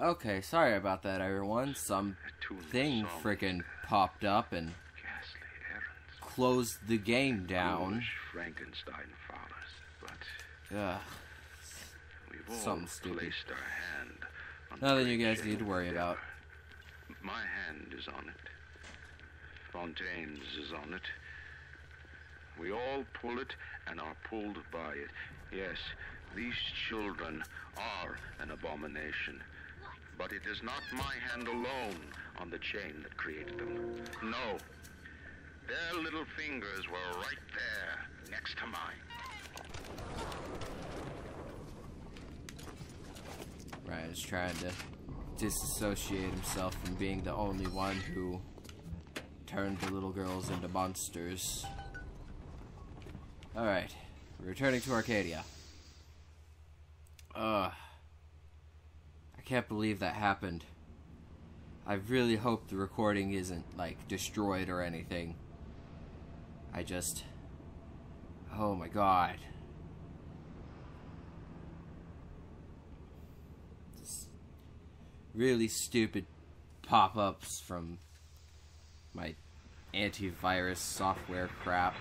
Okay, sorry about that, everyone. Some thing frickin' popped up and closed the game down. Frankenstein follows, but Ugh. we've all Something stupid. placed our hand on Nothing you guys need to worry about. My hand is on it. Fontaine's is on it. We all pull it and are pulled by it. Yes, these children are an abomination. But it is not my hand alone on the chain that created them. No. Their little fingers were right there, next to mine. Ryan is trying to disassociate himself from being the only one who turned the little girls into monsters. Alright, returning to Arcadia. Ugh. Can't believe that happened. I really hope the recording isn't, like, destroyed or anything. I just. Oh my god. Just really stupid pop ups from my antivirus software crap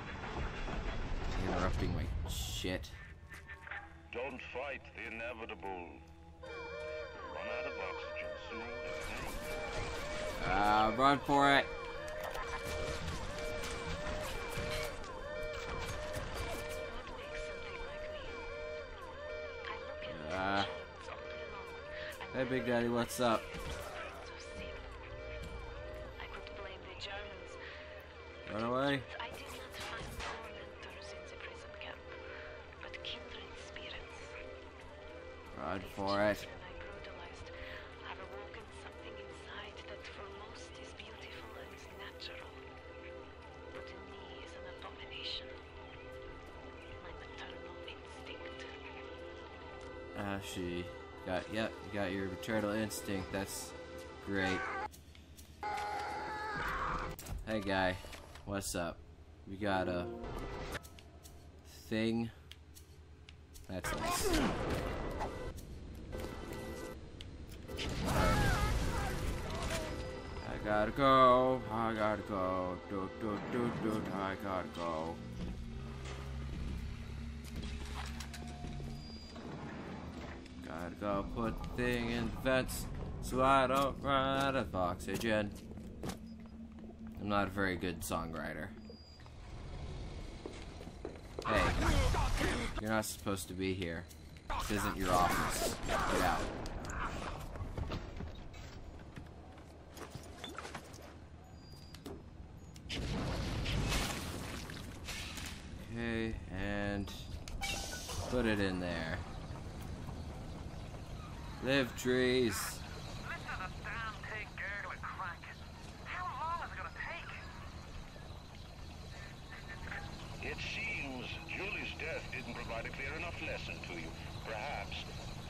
interrupting my shit. Don't fight the inevitable. Uh, run for it. Uh, hey, Big Daddy, what's up? I could blame the Germans. Run away. I did not she got, yep, you got your maternal instinct. That's great. Hey, guy. What's up? We got a thing. That's nice. I gotta go. I gotta go. Do do do do. I gotta go. Put thing in the vents so I don't run out of oxygen. I'm not a very good songwriter. Hey, you're not supposed to be here. This isn't your office. Get out. Okay, and put it in there. Live trees. Listen to the damn thing gurgle and crack. How long trees. it? It seems Julie's death didn't provide a clear enough lesson to you. Perhaps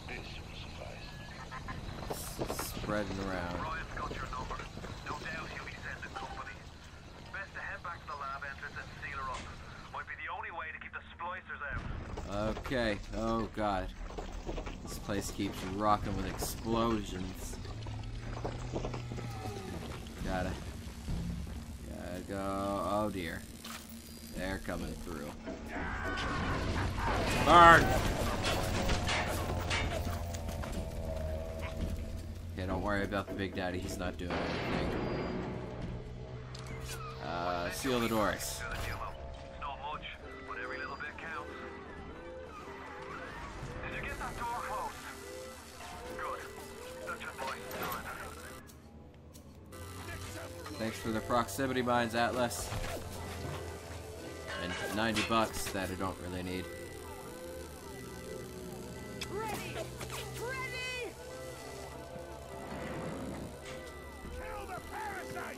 this will suffice. Spreading around. Ryan's got your number. No doubt he'll be sending company. Best to head back to the lab entrance and seal her up. Might be the only way to keep the splicers out. Okay. Oh god. This place keeps rocking with explosions. Gotta. Gotta go. Oh dear. They're coming through. Burn! Okay, don't worry about the Big Daddy. He's not doing anything. Uh, seal the doors. For the proximity mines, Atlas. And 90 bucks that I don't really need. Ready! Ready! Parasite!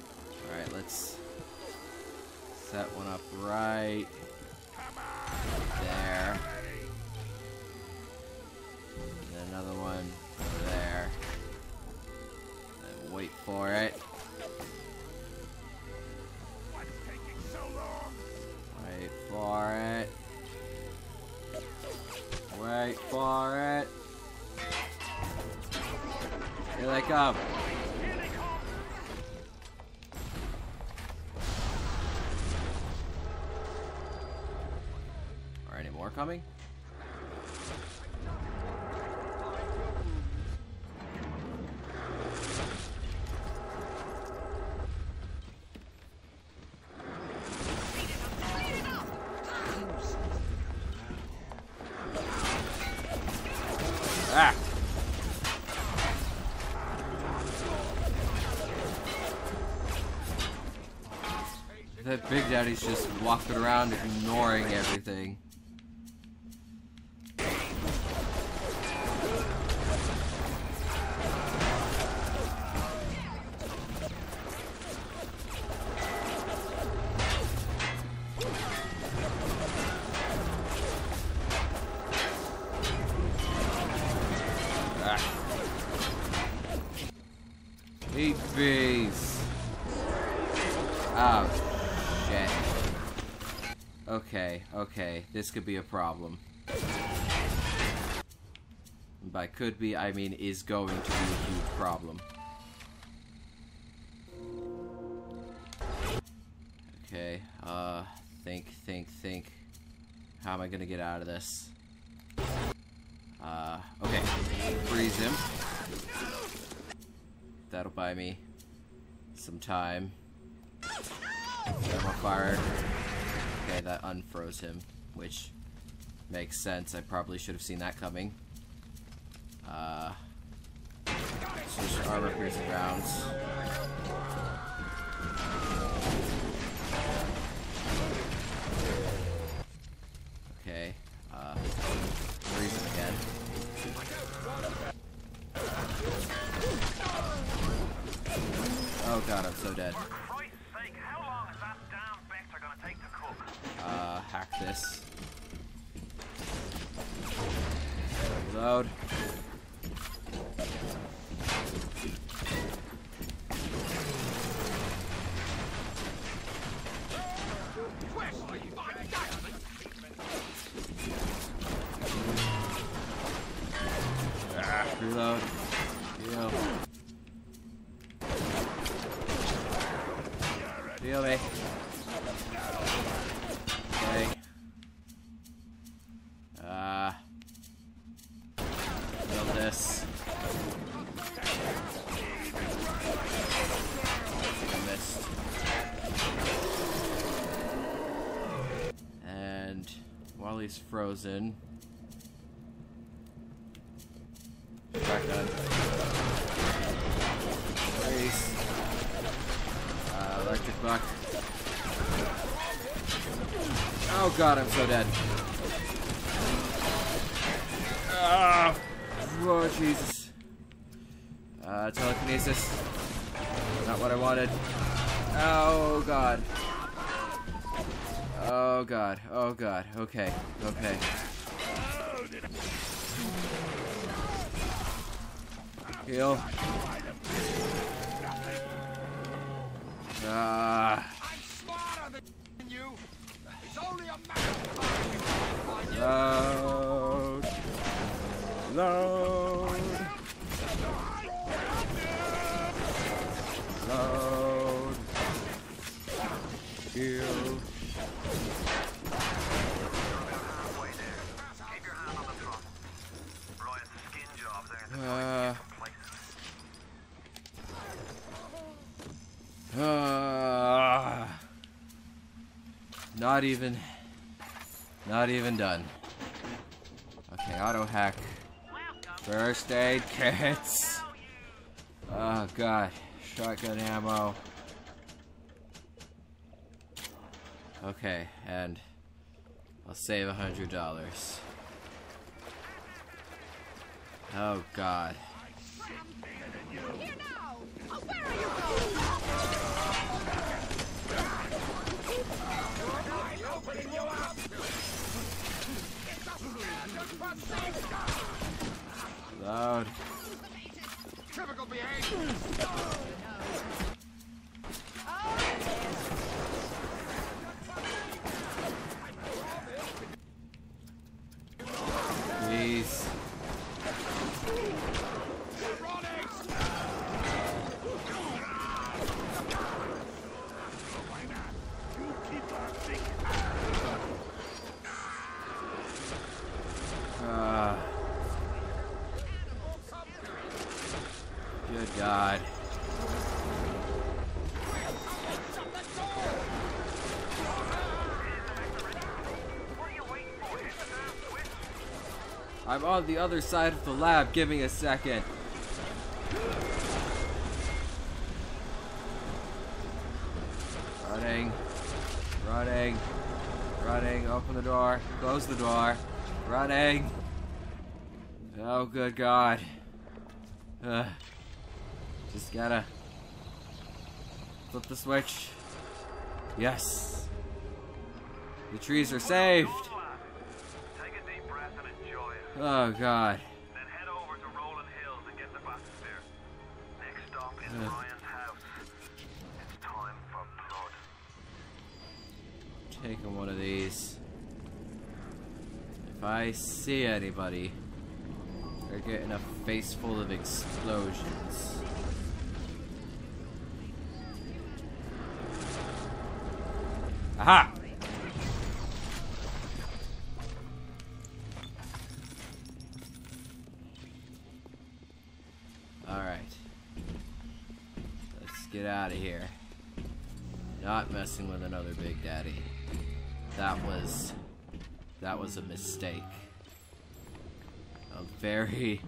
Alright, let's set one up right there. Another one over there. And wait for it. For it. Wait for it. Here they come. Are any more coming? That Big Daddy's just walking around ignoring everything. This could be a problem. And By could be, I mean is going to be a huge problem. Okay, uh, think, think, think. How am I gonna get out of this? Uh, okay. Freeze him. That'll buy me some time. Thermal fire. Okay, that unfroze him, which makes sense. I probably should have seen that coming. Uh, switch armor piercing rounds. Okay, uh, freeze him again. Oh god, I'm so dead. For Christ's sake, Reload. Ah, reload. Heal. Heal me. Okay. Uh. Build this. I missed. And he's frozen. Shotgun. Freeze. Uh, electric buck. Oh god, I'm so dead. Ah, oh, Jesus. Uh, telekinesis. Not what I wanted. Oh god. Oh god. Oh god. Okay. Okay. Heal. Ah. Load. Load. Load. Heal. Uh, uh, not even. Not even done. Okay, auto hack. First aid kits. Oh god, shotgun ammo. Okay, and I'll save a hundred dollars. Oh god. Here now. Oh, where are you going? I'm opening you up. It's a standard god. Load. Typical behavior. I'm on the other side of the lab. Give me a second. Running. Running. Running. Open the door. Close the door. Running. Oh, good God. Uh, just gotta flip the switch. Yes. The trees are saved. Good lad. Take a deep breath and enjoy it. Oh, God. Then head over to Rolling Hills and get the bathysphere. Next stop is Ugh. Ryan's house. It's time for blood. Taking one of these. If I see anybody, they're getting a face full of explosions. Aha! Mistake. A very,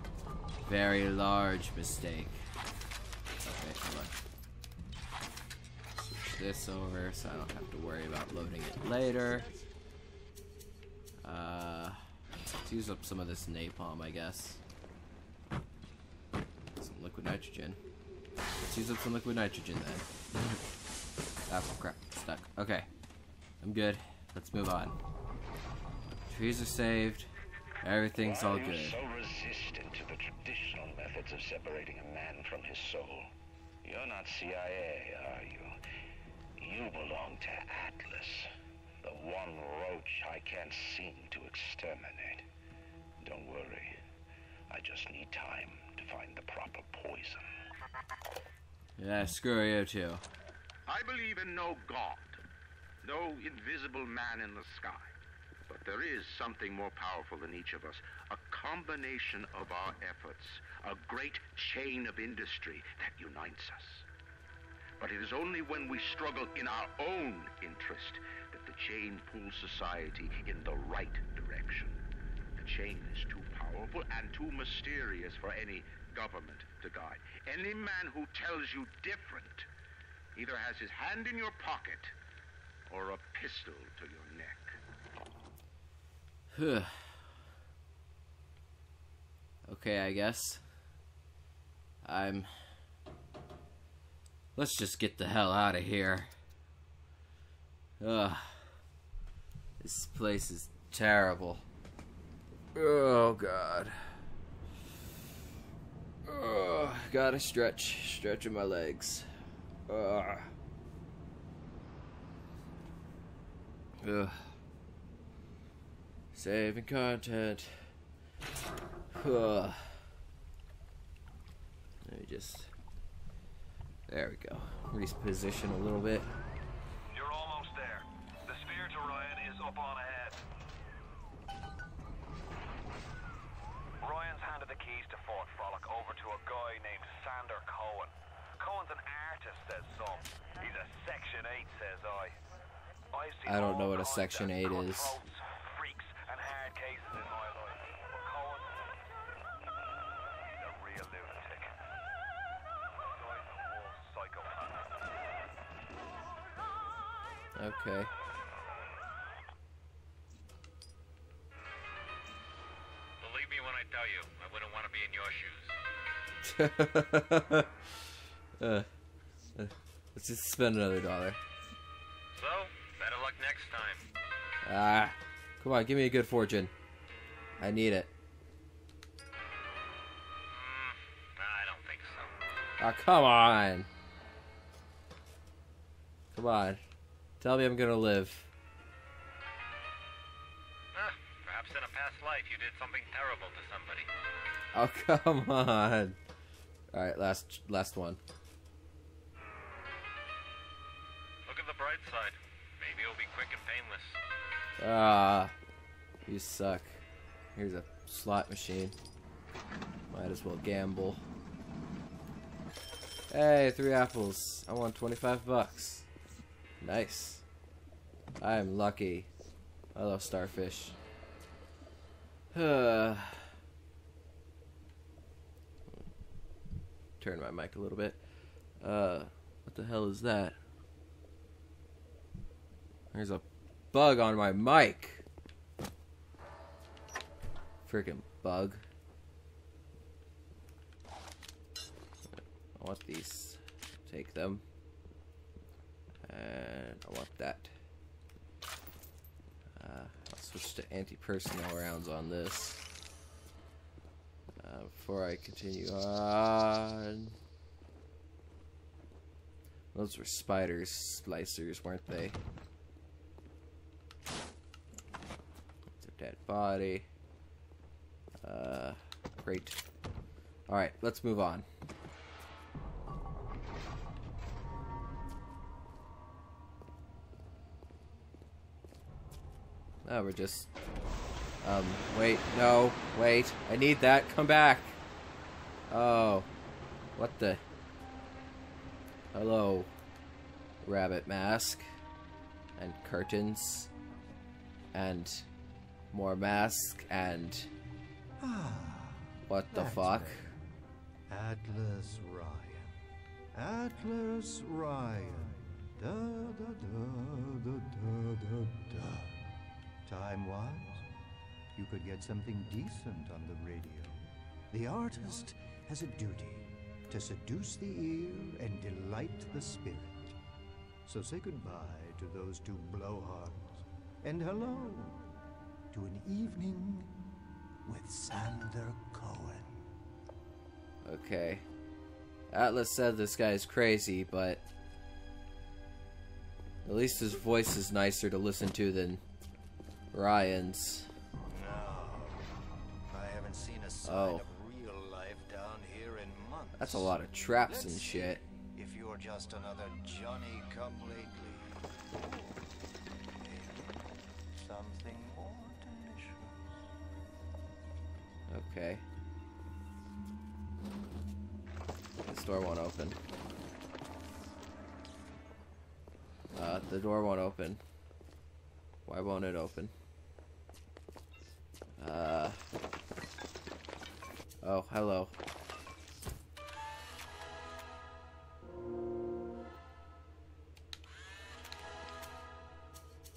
very large mistake. Okay, hold on. Switch this over so I don't have to worry about loading it later. Uh, let's use up some of this napalm, I guess. Some liquid nitrogen. Let's use up some liquid nitrogen then. Ah, crap. Stuck. Okay. I'm good. Let's move on. Are saved. Everything's Why all are you good. so resistant to the traditional methods of separating a man from his soul? You're not CIA, are you? You belong to Atlas, the one roach I can't seem to exterminate. Don't worry. I just need time to find the proper poison. Yeah, screw you too. I believe in no God, no invisible man in the sky. There is something more powerful than each of us a combination of our efforts, a great chain of industry that unites us. But it is only when we struggle in our own interest that the chain pulls society in the right direction. The chain is too powerful and too mysterious for any government to guide. Any man who tells you different either has his hand in your pocket or a pistol to your neck. Okay, I guess. I'm. Let's just get the hell out of here. Ugh. This place is terrible. Oh, God. Ugh. Gotta stretch. Stretching my legs. Ugh. Ugh. Saving content. Let me just. There we go. Reposition a little bit. You're almost there. The sphere to Ryan is up on ahead. Ryan's handed the keys to Fort Frolic over to a guy named Sander Cohen. Cohen's an artist, says some. He's a Section 8, says I. I've seen I don't know what a Section 8 is. Okay. Believe me when I tell you, I wouldn't want to be in your shoes. uh, uh, let's just spend another dollar. So, better luck next time. Ah, come on, give me a good fortune. I need it. Mm, I don't think so. Ah, come on. Come on. Tell me I'm gonna live. Ah, perhaps in a past life you did something terrible to somebody. Oh, come on. All right, last last one. Look at the bright side. Maybe it'll be quick and painless. Ah, you suck. Here's a slot machine. Might as well gamble. Hey, three apples. I want 25 bucks. Nice. I am lucky. I love starfish. Turn my mic a little bit. Uh, what the hell is that? There's a bug on my mic. Freaking bug. I want these. Take them. And I want that. Uh, I'll switch to anti-personnel rounds on this. Uh, before I continue on. Those were spiders splicers, weren't they? It's a dead body. Uh, great. Alright, let's move on. Oh, we're just... Um, wait, no, wait. I need that. Come back. Oh. What the... Hello. Rabbit mask. And curtains. And more mask and... What the fuck? better. Atlas Ryan. Atlas Ryan. Da da da da da da da. Time wise, you could get something decent on the radio. The artist has a duty to seduce the ear and delight the spirit. So say goodbye to those two blowhards and hello to an evening with Sander Cohen. Okay. Atlas said this guy's crazy, but at least his voice is nicer to listen to than Ryan's. No, I haven't seen a sign Oh. of real life down here in months. That's a lot of traps and Let's shit. If you're just another Johnny come lately. Something more delicious. Okay. This door won't open. Uh, the door won't open. Why won't it open? Uh. Oh, hello.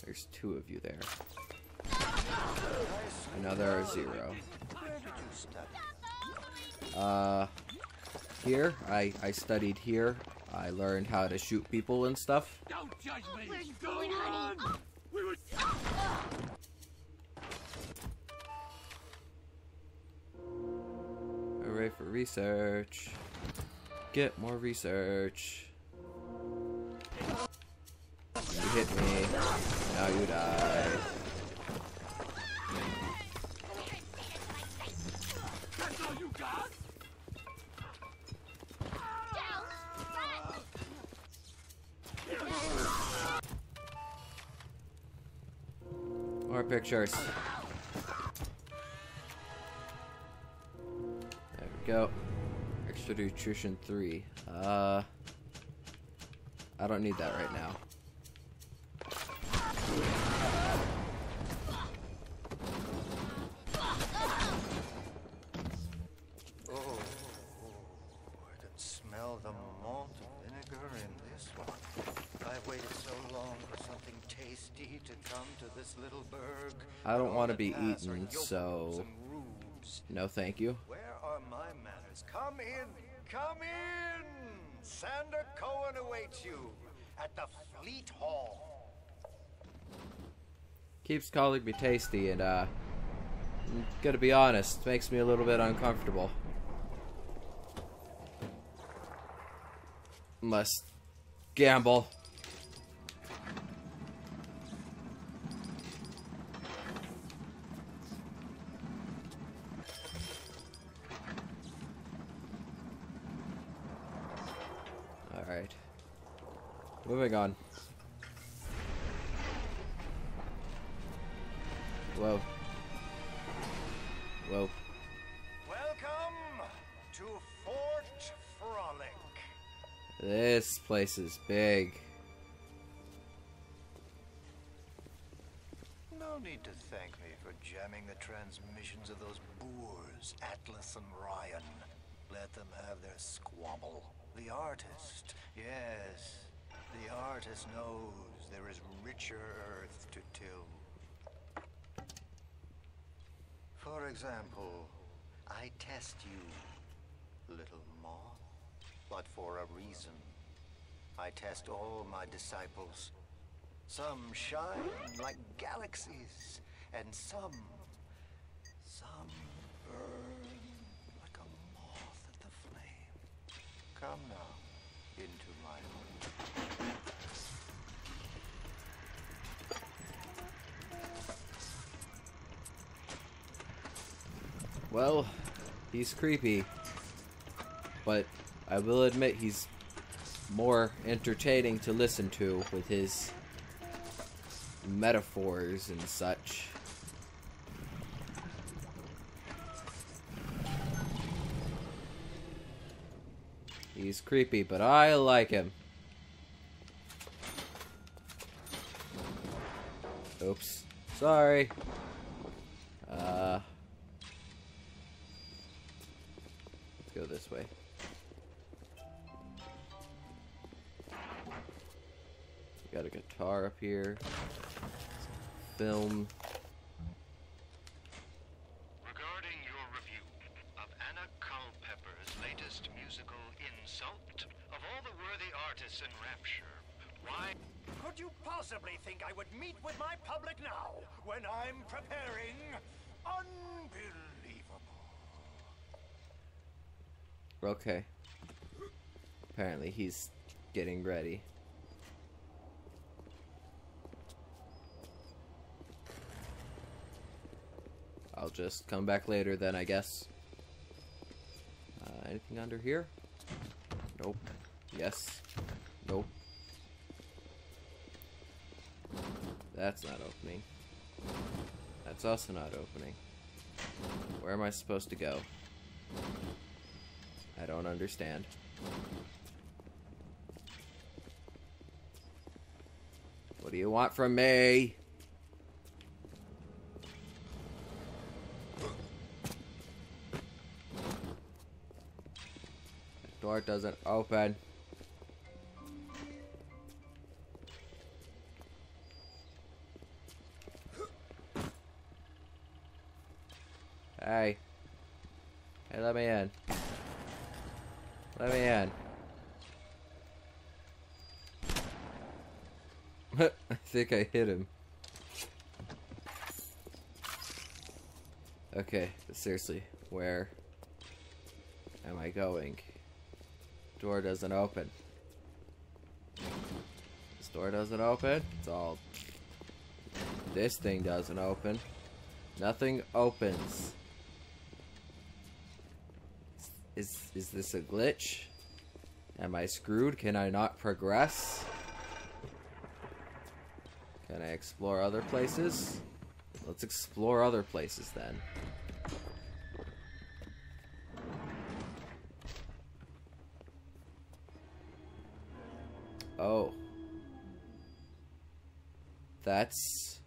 There's two of you there. And now there are zero. Where did you study? Uh, here, I, I studied here. I learned how to shoot people and stuff. Don't judge me. Where you Go going, honey? on. For research. Get more research. You hit me. Now you die. More pictures. Go. Extra nutrition 3. Uh. I don't need that right now. Oh, I can smell the malt vinegar in this one. I've waited so long for something tasty to come to this little burg. I don't wanna be eaten, so- No, thank you. Come in, come in! Sander Cohen awaits you at the Fleet Hall. keeps calling me tasty and uh I'm gonna be honest makes me a little bit uncomfortable must gamble all right moving on Whoa. Whoa. Welcome to Fort Frolic. This place is big. No need to thank me for jamming the transmissions of those boors, Atlas and Ryan. Let them have their squabble. The artist, yes, the artist knows there is richer earth to till. For example, I test you, little moth, but for a reason. I test all my disciples. Some shine like galaxies, and some, some burn like a moth at the flame. Come now, Well, he's creepy. But I will admit he's more entertaining to listen to with his metaphors and such. He's creepy, but I like him. Oops. Sorry. Musical insult, of all the worthy artists in Rapture, why Could you possibly think I would meet with my public now, when I'm preparing? Unbelievable. Okay. Apparently he's getting ready. I'll just come back later then, I guess. Anything under here? Nope. Yes. Nope. That's not opening. That's also not opening. Where am I supposed to go? I don't understand. What do you want from me? Door doesn't open. Hey. Hey, let me in. Let me in. I think I hit him. Okay, seriously, where am I going? Door doesn't open. This door doesn't open. It's all. This thing doesn't open. Nothing opens. Is is this a glitch? Am I screwed? Can I not progress? Can I explore other places? Let's explore other places then. That's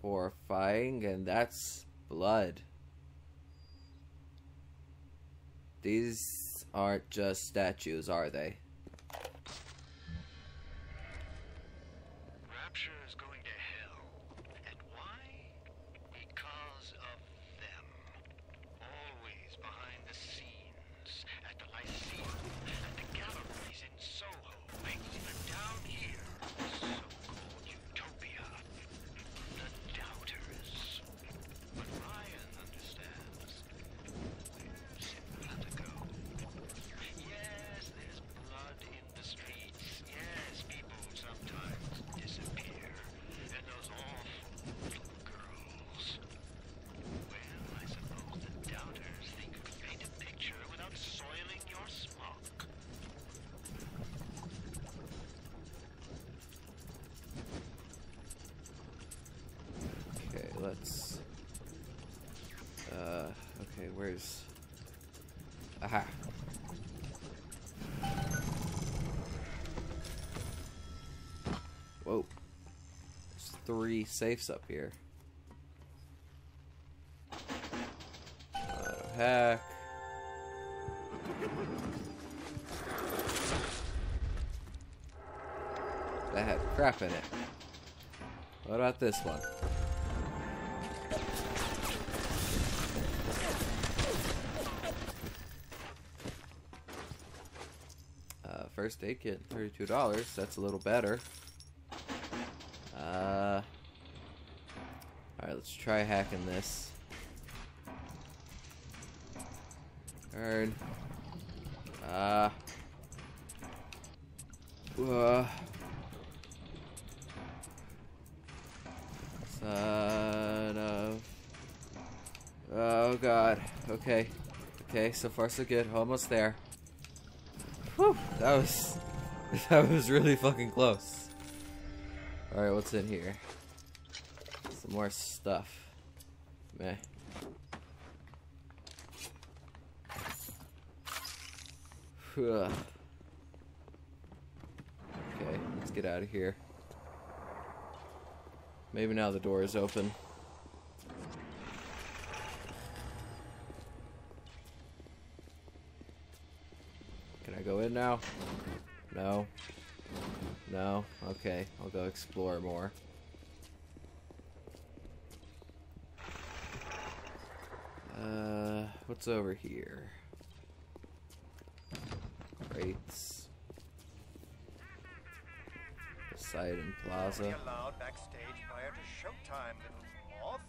horrifying and that's blood. These aren't just statues, are they? let's... Uh, okay, where's... Aha! Whoa. There's three safes up here. oh, heck That had crap in it. What about this one? First aid kit, $32. That's a little better. Uh, Alright, let's try hacking this. Turn. Uh. Uh. Son of. Oh god. Okay. Okay, so far so good. Almost there. That was. That was really fucking close. Alright, what's in here? Some more stuff. Meh. Okay, let's get out of here. Maybe now the door is open. Can I go in now? No. No? Okay, I'll go explore more. Uh, what's over here? Crates. Poseidon Plaza. allowed backstage prior to showtime, little moth.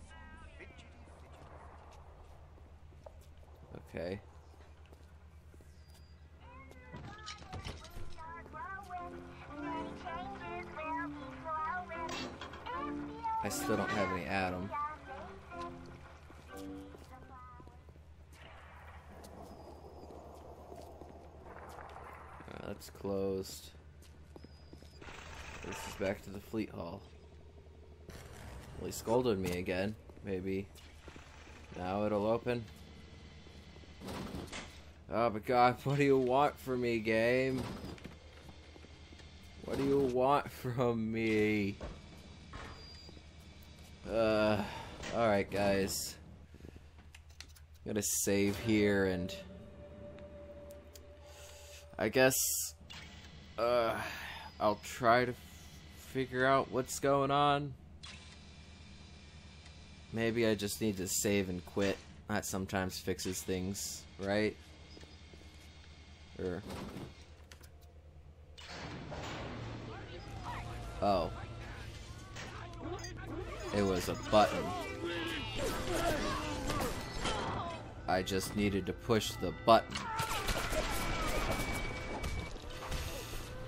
Okay. I still don't have any Adam. Alright, that's closed. This is back to the Fleet Hall. Well, he scolded me again. Maybe now it'll open. Oh but god, what do you want from me, game? What do you want from me? Uh, alright guys. Gonna save here and... I guess... Uh, I'll try to figure out what's going on. Maybe I just need to save and quit. That sometimes fixes things, right? Or... Oh. It was a button. I just needed to push the button.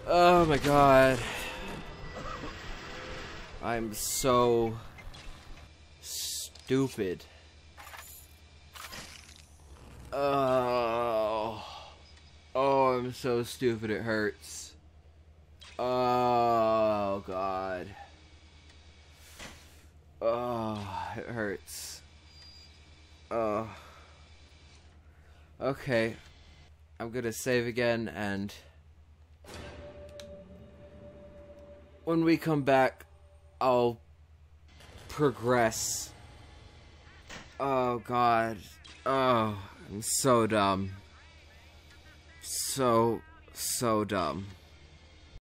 Oh my god. I'm so stupid. Oh. Oh, I'm so stupid it hurts. Oh god. Oh, it hurts. Oh. Okay. I'm gonna save again and when we come back I'll progress. Oh god. Oh, I'm so dumb. So so dumb.